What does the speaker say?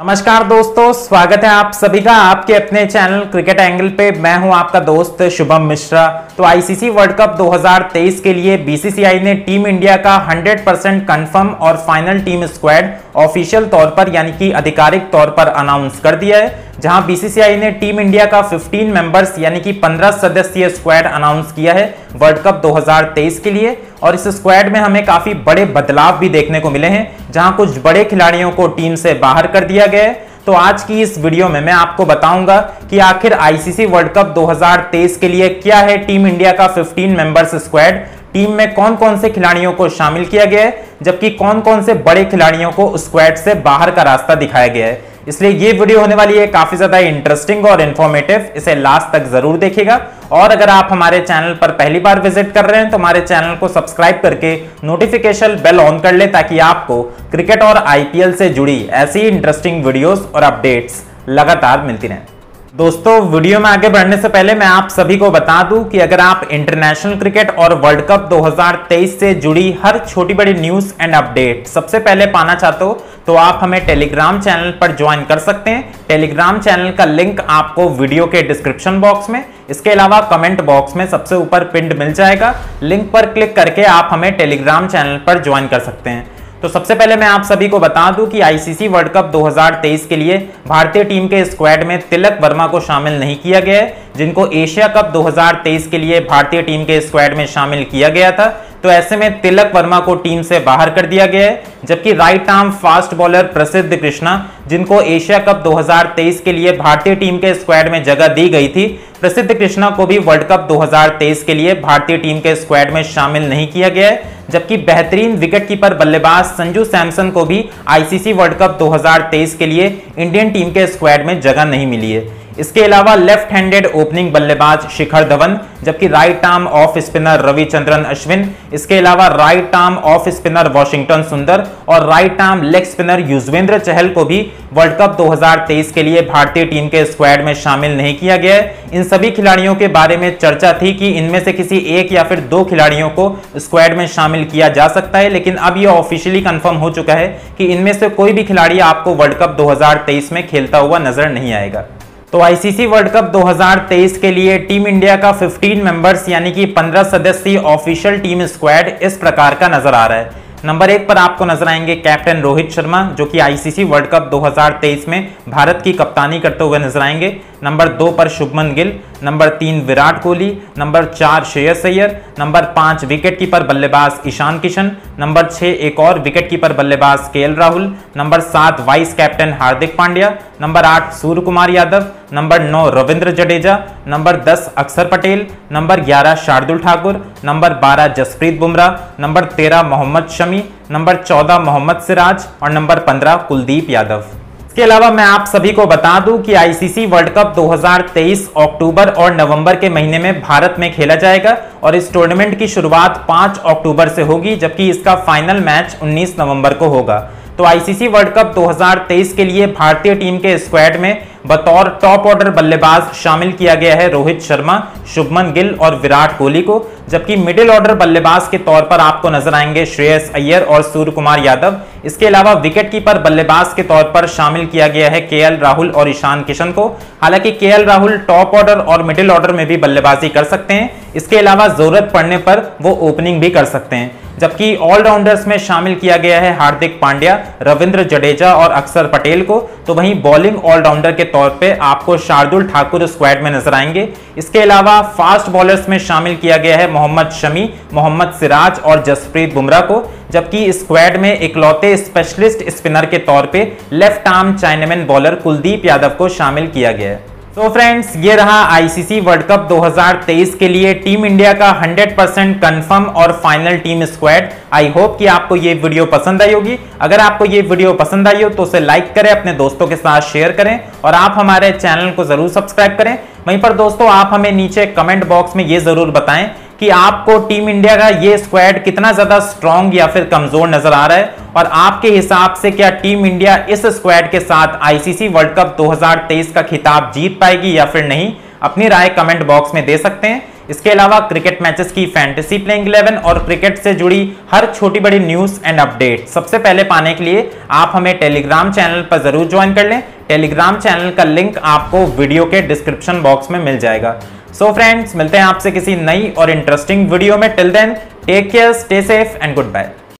नमस्कार दोस्तों, स्वागत है आप सभी का आपके अपने चैनल क्रिकेट एंगल पे। मैं हूँ आपका दोस्त शुभम मिश्रा। तो आईसीसी वर्ल्ड कप 2023 के लिए बीसीसीआई ने टीम इंडिया का 100 परसेंट कन्फर्म और फाइनल टीम स्क्वाड ऑफिशियल तौर पर, यानी कि आधिकारिक तौर पर अनाउंस कर दिया है, जहाँ बीसीसीआई ने टीम इंडिया का 15 मेंबर्स यानी कि 15 सदस्यीय स्क्वाड अनाउंस किया है वर्ल्ड कप 2023 के लिए। और इस स्क्वाड में हमें काफ़ी बड़े बदलाव भी देखने को मिले हैं, जहाँ कुछ बड़े खिलाड़ियों को टीम से बाहर कर दिया गया है। तो आज की इस वीडियो में मैं आपको बताऊँगा कि आखिर आईसीसी वर्ल्ड कप 2023 के लिए क्या है टीम इंडिया का 15 मेंबर्स स्क्वाड टीम में कौन कौन से खिलाड़ियों को शामिल किया गया है, जबकि कौन कौन से बड़े खिलाड़ियों को स्क्वाड से बाहर का रास्ता दिखाया गया है। इसलिए ये वीडियो होने वाली है, काफ़ी ज़्यादा इंटरेस्टिंग और इन्फॉर्मेटिव इसे लास्ट तक ज़रूर देखिएगा। और अगर आप हमारे चैनल पर पहली बार विज़िट कर रहे हैं तो हमारे चैनल को सब्सक्राइब करके नोटिफिकेशन बेल ऑन कर ले, ताकि आपको क्रिकेट और आईपीएल से जुड़ी ऐसी इंटरेस्टिंग वीडियोस और अपडेट्स लगातार मिलती रहें। दोस्तों, वीडियो में आगे बढ़ने से पहले मैं आप सभी को बता दूँ कि अगर आप इंटरनेशनल क्रिकेट और वर्ल्ड कप 2023 से जुड़ी हर छोटी बड़ी न्यूज़ एंड अपडेट सबसे पहले पाना चाहते हो तो आप हमें टेलीग्राम चैनल पर ज्वाइन कर सकते हैं। टेलीग्राम चैनल का लिंक आपको वीडियो के डिस्क्रिप्शन बॉक्स में, इसके अलावा कमेंट बॉक्स में सबसे ऊपर पिंड मिल जाएगा। लिंक पर क्लिक करके आप हमें टेलीग्राम चैनल पर ज्वाइन कर सकते हैं। तो सबसे पहले मैं आप सभी को बता दूँ कि आईसीसी वर्ल्ड कप 2023 के लिए भारतीय टीम के स्क्वाड में तिलक वर्मा को शामिल नहीं किया गया है, जिनको एशिया कप 2023 के लिए भारतीय टीम के स्क्वाड में शामिल किया गया था। तो ऐसे में तिलक वर्मा को टीम से बाहर कर दिया गया है, जबकि राइट आर्म फास्ट बॉलर प्रसिद्ध कृष्णा, जिनको एशिया कप 2023 के लिए भारतीय टीम के स्क्वाड में जगह दी गई थी, प्रसिद्ध कृष्णा को भी वर्ल्ड कप 2023 के लिए भारतीय टीम के स्क्वाड में शामिल नहीं किया गया है, जबकि बेहतरीन विकेटकीपर बल्लेबाज संजू सैमसन को भी आईसीसी वर्ल्ड कप 2023 के लिए इंडियन टीम के स्क्वाड में जगह नहीं मिली है। इसके अलावा लेफ़्ट हैंडेड ओपनिंग बल्लेबाज शिखर धवन, जबकि right arm off spinner Ravichandran Ashwin, इसके अलावा right arm off spinner Washington Sundar और right arm leg spinner Yuzvendra Chahal को भी वर्ल्ड कप 2023 के लिए भारतीय टीम के स्क्वाड में शामिल नहीं किया गया है। इन सभी खिलाड़ियों के बारे में चर्चा थी कि इनमें से किसी एक या फिर दो खिलाड़ियों को स्क्वाड में शामिल किया जा सकता है, लेकिन अब यह ऑफिशियली कंफर्म हो चुका है कि इनमें से कोई भी खिलाड़ी आपको वर्ल्ड कप 2023 में खेलता हुआ नज़र नहीं आएगा। तो आईसीसी वर्ल्ड कप 2023 के लिए टीम इंडिया का 15 मेंबर्स यानी कि 15 सदस्यीय ऑफिशियल टीम स्क्वाड इस प्रकार का नज़र आ रहा है। नंबर एक पर आपको नज़र आएँगे कैप्टन रोहित शर्मा, जो कि आईसीसी वर्ल्ड कप 2023 में भारत की कप्तानी करते हुए नज़र आएँगे। नंबर दो पर शुभमन गिल नंबर तीन विराट कोहली, नंबर चार श्रेयस अय्यर, नंबर पाँच विकेट कीपर बल्लेबाज ईशान किशन, नंबर छह एक और विकेट कीपर बल्लेबाज के राहुल, नंबर सात vice captain Hardik Pandya, number आठ सूर्य कुमार यादव, नंबर नौ रविंद्र जडेजा, नंबर दस अक्षर पटेल, नंबर ग्यारह शार्दुल ठाकुर, नंबर बारह जसप्रीत बुमराह, नंबर तेरह मोहम्मद शमी, नंबर चौदह मोहम्मद सिराज और नंबर पंद्रह कुलदीप यादव। इसके अलावा मैं आप सभी को बता दूँ कि आईसीसी वर्ल्ड कप 2023 अक्टूबर और नवंबर के महीने में भारत में खेला जाएगा और इस टूर्नामेंट की शुरुआत 5 अक्टूबर से होगी, जबकि इसका फाइनल मैच 19 नवंबर को होगा। तो आईसीसी वर्ल्ड कप 2023 के लिए भारतीय टीम के स्क्वाड में बतौर टॉप ऑर्डर बल्लेबाज शामिल किया गया है रोहित शर्मा, शुभमन गिल और विराट कोहली को, जबकि मिडिल ऑर्डर बल्लेबाज के तौर पर आपको नज़र आएँगे श्रेयस अय्यर और सूर्य कुमार यादव। इसके अलावा विकेट कीपर बल्लेबाज के तौर पर शामिल किया गया है के राहुल और ईशान किशन को। हालाँकि के राहुल टॉप ऑर्डर और मिडिल ऑर्डर में भी बल्लेबाजी कर सकते हैं। इसके अलावा ज़रूरत पड़ने पर वो ओपनिंग भी कर सकते हैं। जबकि ऑलराउंडर्स में शामिल किया गया है हार्दिक पांड्या, रविंद्र जडेजा और अक्षर पटेल को। तो वहीं बॉलिंग ऑलराउंडर के तौर पे आपको शार्दुल ठाकुर स्क्वाड में नज़र आएँगे। इसके अलावा फास्ट बॉलर्स में शामिल किया गया है मोहम्मद शमी, मोहम्मद सिराज और जसप्रीत बुमराह को। जबकि स्क्वाड में इकलौते स्पेशलिस्ट स्पिनर के तौर पर left arm chinaman bowler Kuldeep Yadav को शामिल किया गया है। तो फ्रेंड्स, ये रहा आईसीसी वर्ल्ड कप 2023 के लिए टीम इंडिया का 100% परसेंट कन्फर्म और final team squad I hope कि आपको ये वीडियो पसंद आई होगी। अगर आपको ये वीडियो पसंद आई हो तो उसे लाइक करें, अपने दोस्तों के साथ शेयर करें और आप हमारे चैनल को ज़रूर सब्सक्राइब करें। वहीं पर दोस्तों, आप हमें नीचे कमेंट बॉक्स में ये ज़रूर बताएँ कि आपको टीम इंडिया का ये स्क्वाड कितना ज़्यादा स्ट्रांग या फिर कमज़ोर नज़र आ रहा है और आपके हिसाब से क्या टीम इंडिया इस स्क्वाड के साथ आईसीसी वर्ल्ड कप 2023 का खिताब जीत पाएगी या फिर नहीं, अपनी राय कमेंट बॉक्स में दे सकते हैं। इसके अलावा क्रिकेट मैचेस की फैंटेसी प्लेइंग 11 और क्रिकेट से जुड़ी हर छोटी बड़ी न्यूज़ एंड अपडेट सबसे पहले पाने के लिए आप हमें टेलीग्राम चैनल पर ज़रूर ज्वाइन कर लें। टेलीग्राम चैनल का लिंक आपको वीडियो के डिस्क्रिप्शन बॉक्स में मिल जाएगा। सो so फ्रेंड्स मिलते हैं आपसे किसी नई और इंटरेस्टिंग वीडियो में. Till then take care stay safe and goodbye